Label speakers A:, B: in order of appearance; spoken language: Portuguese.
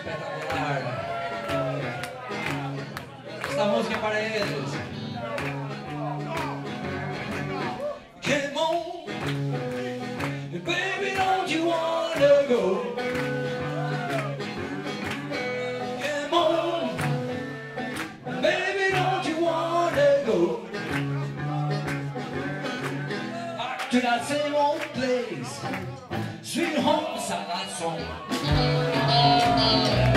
A: Espetacular. Esta música é para eles. Come on, baby, don't you wanna go? Come on, baby, don't you wanna go? Back to that same old place, sweet home salad song. Come